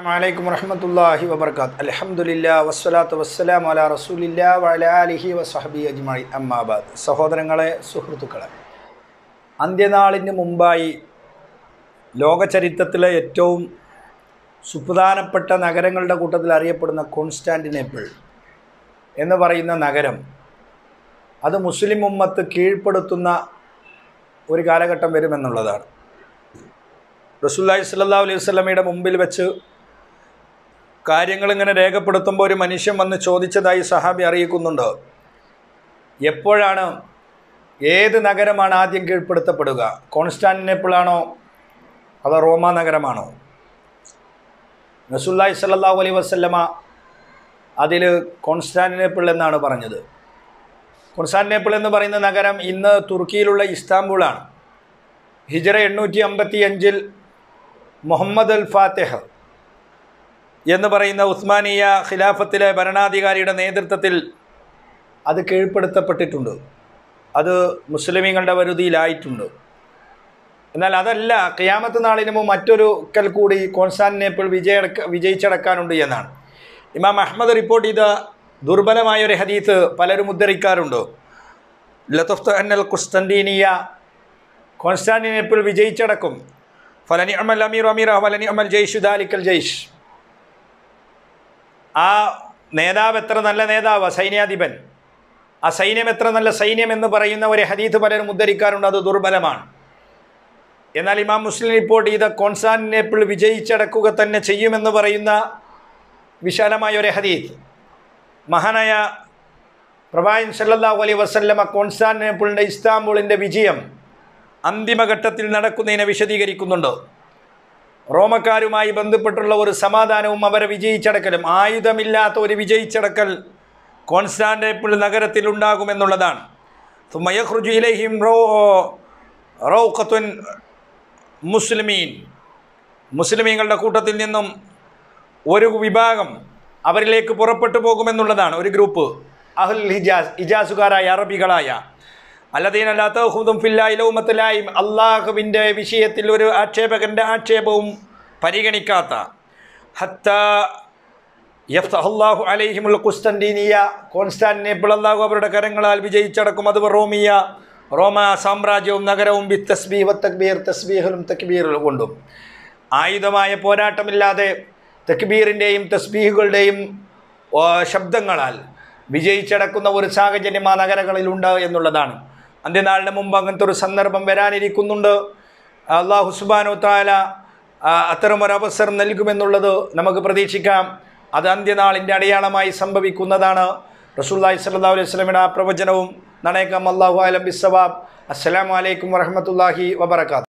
വലൈക്കും വറഹമത്തല്ലാഹി വബർക്കാത്ത് അലഹമുല്ല വസ്സലാത്തു വസ്സലാം അല റസൂലില്ല വല അലിഹി വസഹബി അജ്മി അമ്മാബാദ് സഹോദരങ്ങളെ സുഹൃത്തുക്കളെ അന്ത്യനാളിന് മുമ്പായി ലോകചരിത്രത്തിലെ ഏറ്റവും സുപ്രധാനപ്പെട്ട നഗരങ്ങളുടെ കൂട്ടത്തിൽ അറിയപ്പെടുന്ന കോൺസ്റ്റാന്റിനേപ്പിൾ എന്ന് പറയുന്ന നഗരം അത് മുസ്ലിം ഉമ്മത്ത് കീഴ്പ്പെടുത്തുന്ന ഒരു കാലഘട്ടം വരുമെന്നുള്ളതാണ്. റസൂല്ലായി സ്വല്ലല്ലാഹു അലൈഹി വസല്ലമയുടെ മുമ്പിൽ വെച്ച് കാര്യങ്ങളിങ്ങനെ രേഖപ്പെടുത്തുമ്പോൾ ഒരു മനുഷ്യൻ വന്ന് ചോദിച്ചതായി സഹാബി അറിയിക്കുന്നുണ്ട്. എപ്പോഴാണ് ഏത് നഗരമാണ് ആദ്യം കീഴ്പ്പെടുത്തപ്പെടുക? കോൺസ്റ്റാന്റിനേപ്പിളാണോ അതോ റോമ നഗരമാണോ? നസുല്ലായി സ്വല്ലല്ലാഹു അലൈ വസല്ലമ അതിൽ കോൺസ്റ്റാന്റിനേപ്പിൾ എന്നാണ് പറഞ്ഞത്. കോൺസ്റ്റാന്റിനേപ്പിൾ എന്ന് പറയുന്ന നഗരം ഇന്ന് തുർക്കിയിലുള്ള ഇസ്താംബൂളാണ്. ഹിജറ എണ്ണൂറ്റി അമ്പത്തി അഞ്ചിൽ മുഹമ്മദ് അൽ ഫാത്തിഹ് എന്ന് പറയുന്ന ഉസ്മാനിയ ഖിലാഫത്തിലെ ഭരണാധികാരിയുടെ നേതൃത്വത്തിൽ അത് കീഴ്പ്പെടുത്തപ്പെട്ടിട്ടുണ്ട്. അത് മുസ്ലിമീങ്ങളുടെ വരുതിയിലായിട്ടുണ്ട്. എന്നാൽ അതല്ല ക്യാമത്ത് നാളിന് മറ്റൊരു കൽ കൂടി കോൺസ്റ്റാന്റിനേപ്പിൾ വിജയടക്ക വിജയിച്ചടക്കാനുണ്ട് എന്നാണ്. ഇമാം അഹമ്മദ് റിപ്പോർട്ട് ചെയ്ത ദുർബലമായ ഒരു ഹദീത്ത് പലരും ഉദ്ധരിക്കാറുണ്ട്. ലത്തുഫ്ത് അന്നൽ കുസ്തന്തീനിയ കോൺസ്റ്റാന്റിനേപ്പിൾ വിജയിച്ചടക്കും. ഫലനി അമൽ അമീർ അമീർ ഫലനി അമൽ ജയ്ഷ് ദാലിക്കൽ ജയ്ഷ്. ആ നേതാവ് എത്ര നല്ല നേതാവ്? സൈന്യാധിപൻ. ആ സൈന്യം എത്ര നല്ല സൈന്യം എന്ന് പറയുന്ന ഒരു ഹദീത്ത് പലരും ഉദ്ധരിക്കാറുണ്ട്. അത് ദുർബലമാണ്. എന്നാൽ ഇമാം മുസ്ലിം റിപ്പോർട്ട് ചെയ്ത കോൺസ്റ്റാന്റിനേപ്പിൾ വിജയിച്ചടക്കുക തന്നെ ചെയ്യുമെന്ന് പറയുന്ന വിശാലമായ ഒരു ഹദീത്ത്. മഹാനായ പ്രവായൻ സല്ലല്ലാഹു അലൈഹി വസല്ലമ കോൺസ്റ്റാന്റിനേപ്പിളിന്റെ ഇസ്താംബൂളിന്റെ വിജയം അന്തിമഘട്ടത്തിൽ നടക്കുന്നതിനെ വിശദീകരിക്കുന്നുണ്ട്. റോമക്കാരുമായി ബന്ധപ്പെട്ടുള്ള ഒരു സമാധാനവും അവരെ വിജയിച്ചടക്കലും ആയുധമില്ലാത്ത ഒരു വിജയിച്ചടക്കൽ കോൺസ്റ്റാന്റിനോപ്പിൾ നഗരത്തിൽ ഉണ്ടാകുമെന്നുള്ളതാണ്. തുമയഹ്റുജു ഇലൈഹിം റോ മുസ്ലിമീൻ. മുസ്ലിമീങ്ങളുടെ കൂട്ടത്തിൽ നിന്നും ഒരു വിഭാഗം അവരിലേക്ക് പുറപ്പെട്ടു പോകുമെന്നുള്ളതാണ് ഒരു ഗ്രൂപ്പ്. അഹുൽ ഹിജാസ് ഹിജാസുകാരായ അറബികളായ. അല്ലതീനല്ലാത്തഹുദും ഫില്ലായിലൗമത്തലായും അള്ളാഹുവിന്റെ വിഷയത്തിൽ ഒരു ആക്ഷേപകന്റെ ആക്ഷേപവും പരിഗണിക്കാത്ത. ഹത്ത യഫ്തഹുല്ലാഹു അലൈഹിമുൽ കുസ്തൻഡീനിയ കോൺസ്റ്റാന്റിനേപ്പിൾ അള്ളാഹു അവരുടെ കരങ്ങളാൽ വിജയിച്ചടക്കും. അത് റോമിയ റോമ സാമ്രാജ്യവും നഗരവും ബി തസ്ബീഹ് തക്ബീർ തസ്ബീഹലും തക്ബീറും കൊണ്ടും. ആയുധമായ പോരാട്ടമില്ലാതെ തക്ബീറിന്റെയും തസ്ബീഹുകളുടെയും ശബ്ദങ്ങളാൽ വിജയിച്ചടക്കുന്ന ഒരു സാഹചര്യം ആ നഗരങ്ങളിലുണ്ട് എന്നുള്ളതാണ്. അന്ത്യനാളിന് മുമ്പ് അങ്ങനത്തെ ഒരു സന്ദർഭം വരാനിരിക്കുന്നുണ്ട്. അള്ളാഹു സുബാനു താല അത്തരമൊരു അവസരം നൽകുമെന്നുള്ളത് നമുക്ക് പ്രതീക്ഷിക്കാം. അത് അന്ത്യനാളിന്റെ അടയാളമായി സംഭവിക്കുന്നതാണ്. റസൂല്ലായി സല്ലാ അലൈഹി സ്വലമിയുടെ ആ പ്രവചനവും നടേക്കാം അള്ളാഹു അലം ബിസ്സവാബ്. അസ്സലാമലൈക്കും വറഹമത്തല്ലാഹി വബർക്കാത്തു